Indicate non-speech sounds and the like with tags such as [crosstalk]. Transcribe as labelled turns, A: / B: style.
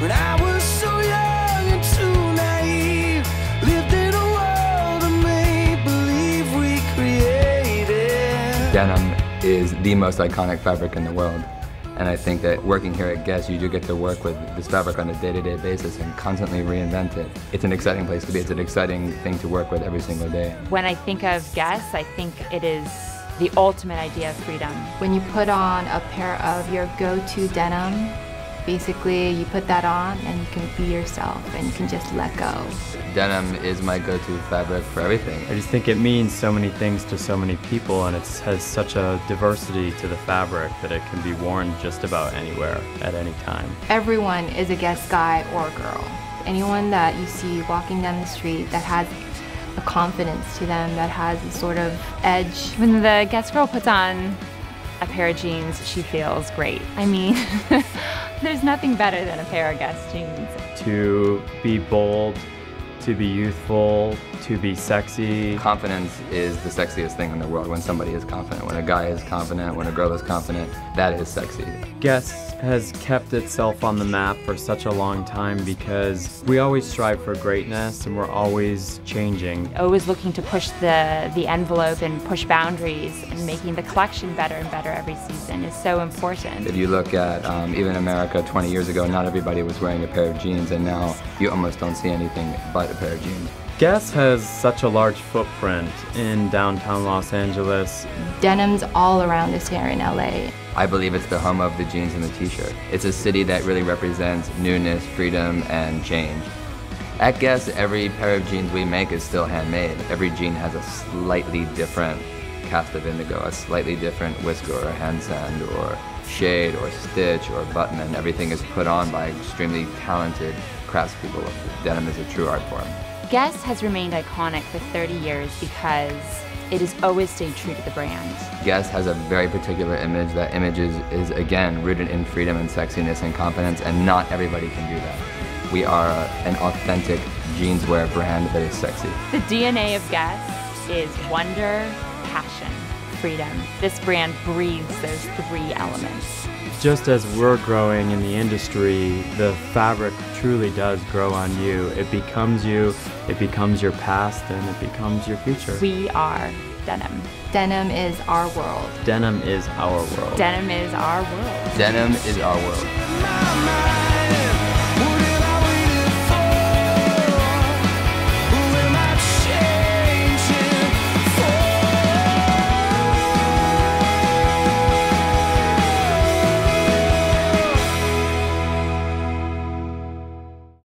A: when I was so young and too naive. Lived in a world of make believe we created.
B: Denim is the most iconic fabric in the world. And I think that working here at Guess, you do get to work with this fabric on a day-to-day basis and constantly reinvent it. It's an exciting place to be. It's an exciting thing to work with every single day.
C: When I think of Guess, I think it is the ultimate idea of freedom.
D: When you put on a pair of your go-to denim, basically you put that on and you can be yourself and you can just let go.
B: Denim is my go-to fabric for everything.
E: I just think it means so many things to so many people and it has such a diversity to the fabric that it can be worn just about anywhere at any time.
D: Everyone is a Guess guy or girl. Anyone that you see walking down the street that has a confidence to them, that has a sort of edge.
C: When the Guess girl puts on a pair of jeans, she feels great. I mean, [laughs] there's nothing better than a pair of Guess jeans.
E: To be bold, to be youthful, to be sexy.
B: Confidence is the sexiest thing in the world when somebody is confident. When a guy is confident, when a girl is confident, that is sexy.
E: Guess has kept itself on the map for such a long time because we always strive for greatness and we're always changing.
C: Always looking to push the, the envelope and push boundaries and making the collection better and better every season is so important.
B: If you look at um, even America 20 years ago, not everybody was wearing a pair of jeans and now you almost don't see anything but a pair of jeans.
E: Guess has such a large footprint in downtown Los Angeles.
D: Denim's all around us here in LA.
B: I believe it's the home of the jeans and the t-shirt. It's a city that really represents newness, freedom, and change. At Guess, every pair of jeans we make is still handmade. Every jean has a slightly different cast of indigo, a slightly different whisker or hand sand or shade or stitch or button, and everything is put on by extremely talented craftspeople. Denim is a true art form.
C: Guess has remained iconic for 30 years because it has always stayed true to the brand.
B: Guess has a very particular image. That image is, is again rooted in freedom and sexiness and confidence, and not everybody can do that. We are an authentic jeanswear brand that is sexy.
C: The DNA of Guess is wonder, passion, freedom. This brand breathes those three elements.
E: Just as we're growing in the industry, the fabric truly does grow on you. It becomes you, it becomes your past, and it becomes your future.
C: We are denim.
D: Denim is our world.
E: Denim is our world.
C: Denim is our world.
B: Denim is our world.
A: My mind.